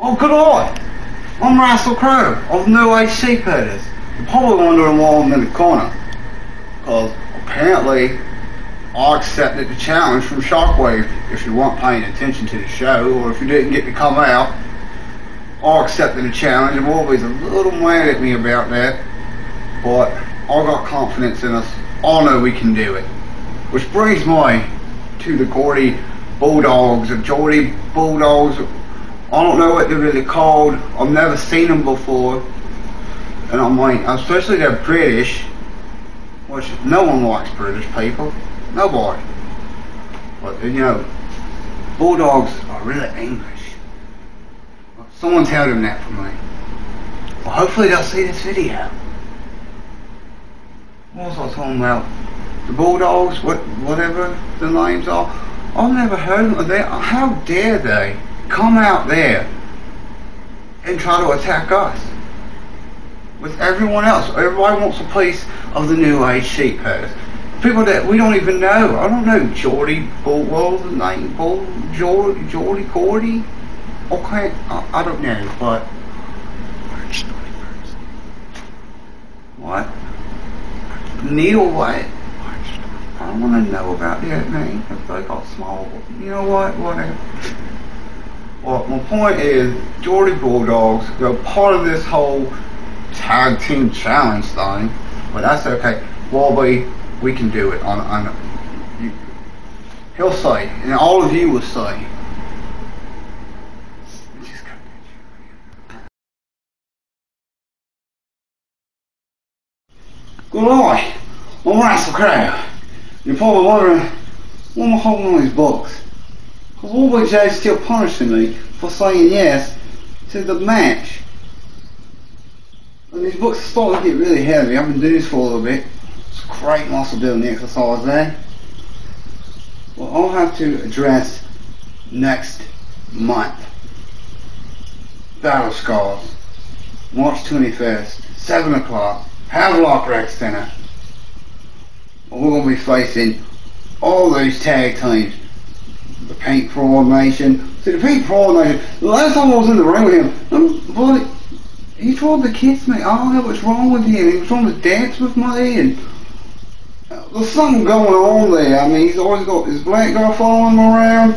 Oh, good lord! I'm Rassle Crowe of New Age Sheepherders. You're probably wondering why I'm in the corner. Because apparently I accepted the challenge from Shockwave if you weren't paying attention to the show or if you didn't get to come out. I accepted the challenge I'm always a little mad at me about that. But I got confidence in us. I know we can do it. Which brings me to the Gordy Bulldogs, the Geordie Bulldogs I don't know what they're really called. I've never seen them before. And I'm like, especially they're British, which no one likes British people. Nobody. But, you know, Bulldogs are really English. Someone tell them that for me. Well, hopefully they'll see this video. What was I talking about? The Bulldogs, what, whatever the names are. I've never heard of them. How dare they? Come out there and try to attack us with everyone else. Everybody wants a piece of the new age sheep herd. People that we don't even know. I don't know Geordie Bull, what the name? Bull, Geordie, Geordie Gordy? Okay, I, I don't know, but what? Needle what? I don't want to know about that name. If they got small, you know what? Whatever. Well, my point is, Geordie Bulldogs, they're part of this whole tag team challenge thing, but that's okay. Wobby, we can do it. On, on you, he'll say, and all of you will say. Good Lord, I'm Rassle Crowe. You're probably wondering, why am I holding all these books? Warwick Jay still punishing me for saying yes to the match. And these books starting to get really heavy. I've been doing this for a little bit. It's great muscle building exercise there. Well, I'll have to address next month. Battle Scars. March 21st, 7 o'clock, Havelock Rec Center. We're going to be facing all those tag teams the Paint Fraud Nation. See, the Paint Fraud Nation, the last time I was in the ring with him, I'm, buddy, he tried to kiss me. I don't know what's wrong with him. He was trying to dance with me, and uh, there's something going on there. I mean, he's always got his black girl following him around.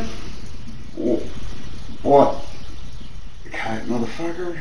What? Okay, motherfucker.